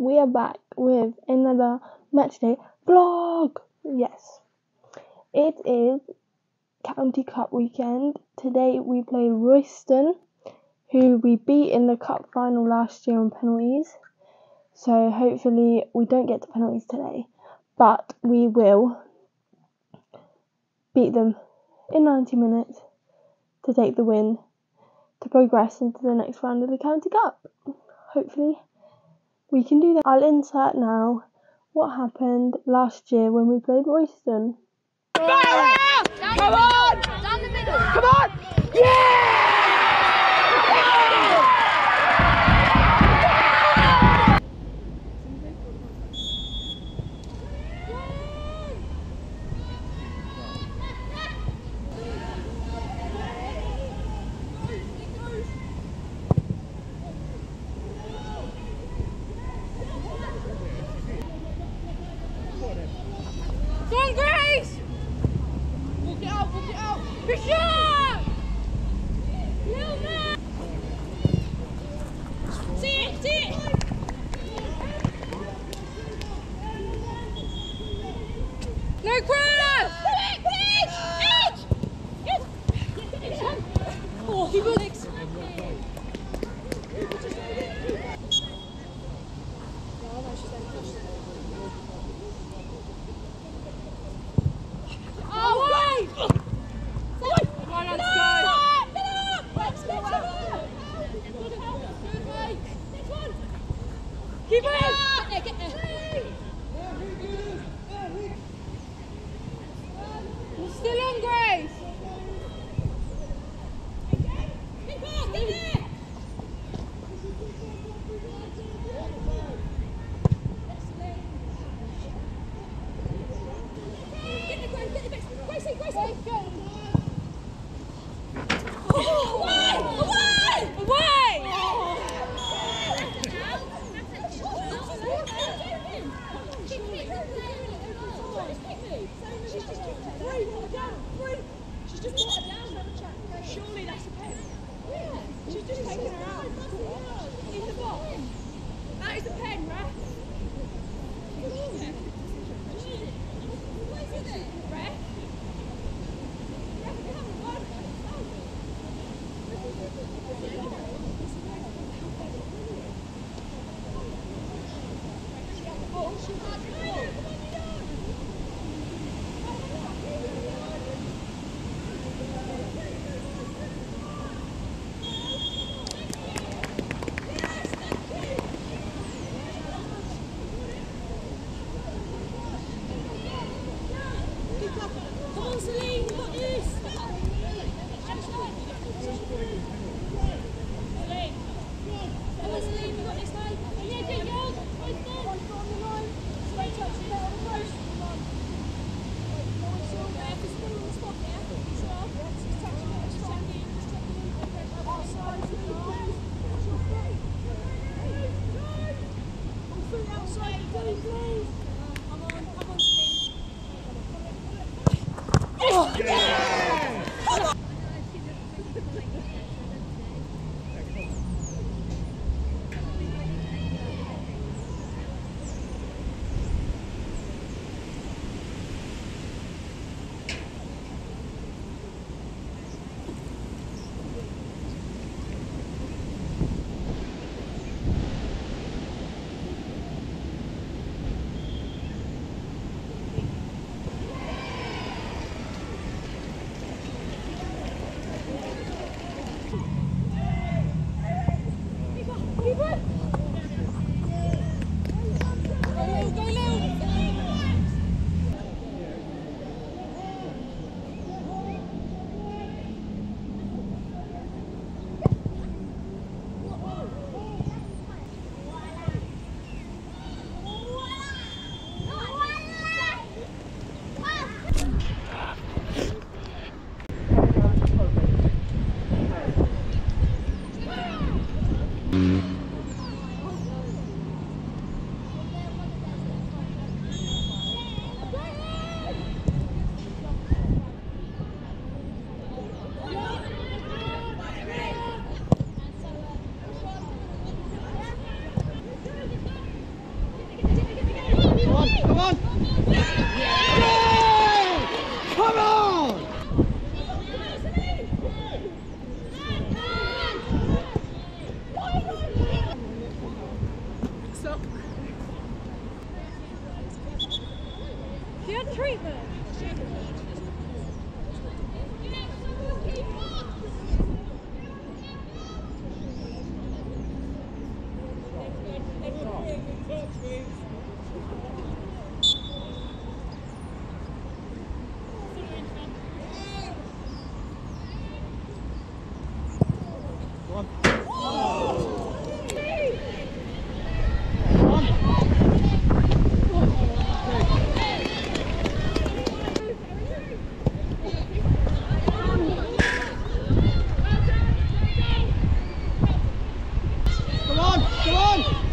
we are back with another match day vlog. Yes, it is County Cup weekend. Today we play Royston, who we beat in the cup final last year on penalties. So hopefully we don't get to penalties today, but we will beat them in 90 minutes to take the win to progress into the next round of the County Cup. Hopefully we can do that. I'll insert now what happened last year when we played Royston. Come on! Down the middle. Come on! Yeah! Go on, Grace! Walk it out, walk it out. Oh. On, come on! Yeah! Come on! Stop. Had treatment. Come!